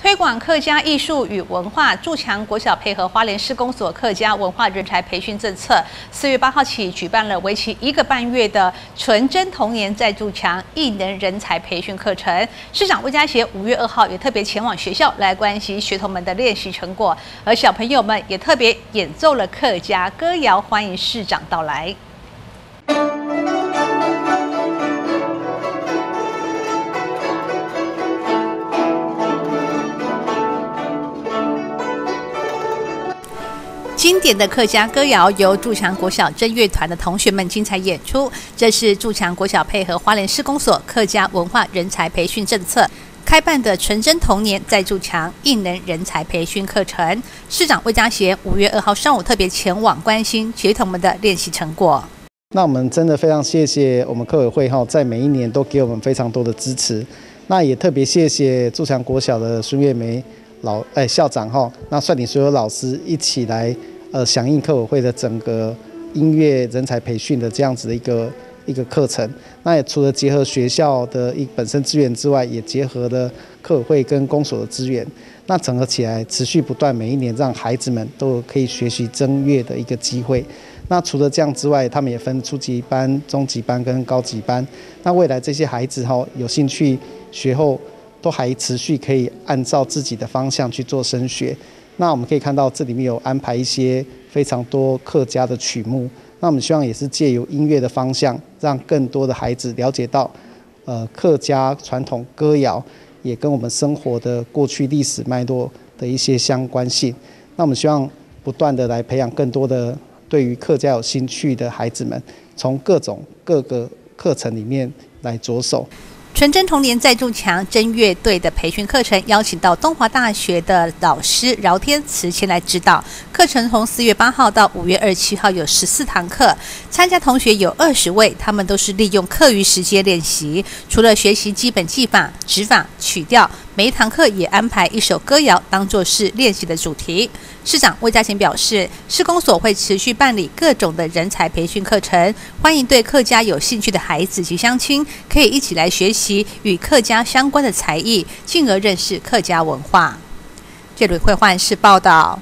推广客家艺术与文化，筑强国小配合花莲市公所客家文化人才培训政策。四月八号起，举办了为期一个半月的纯真童年再筑强艺能人才培训课程。市长魏家协五月二号也特别前往学校来关心学童们的练习成果，而小朋友们也特别演奏了客家歌谣，欢迎市长到来。经典的客家歌谣由筑强国小正乐团的同学们精彩演出。这是筑强国小配合花莲市公所客家文化人才培训政策开办的“纯真童年在筑强艺能人才培训课程”。市长魏家贤五月二号上午特别前往关心学童们的练习成果。那我们真的非常谢谢我们科委会哈，在每一年都给我们非常多的支持。那也特别谢谢筑强国小的孙月梅老哎校长哈，那率领所有老师一起来。呃，响应科委会的整个音乐人才培训的这样子的一个一个课程，那也除了结合学校的一本身资源之外，也结合了科委会跟公所的资源，那整合起来持续不断，每一年让孩子们都可以学习正乐的一个机会。那除了这样之外，他们也分初级班、中级班跟高级班。那未来这些孩子哈有兴趣学后，都还持续可以按照自己的方向去做升学。那我们可以看到，这里面有安排一些非常多客家的曲目。那我们希望也是借由音乐的方向，让更多的孩子了解到，呃，客家传统歌谣也跟我们生活的过去历史脉络的一些相关性。那我们希望不断的来培养更多的对于客家有兴趣的孩子们，从各种各个课程里面来着手。纯真童年再筑墙真乐队的培训课程，邀请到东华大学的老师饶天慈前来指导。课程从四月八号到五月二十七号有十四堂课，参加同学有二十位，他们都是利用课余时间练习，除了学习基本技法、指法、曲调。每一堂课也安排一首歌谣当做是练习的主题。市长魏家贤表示，施工所会持续办理各种的人才培训课程，欢迎对客家有兴趣的孩子及乡亲可以一起来学习及与客家相关的才艺，进而认识客家文化。这里会换是报道。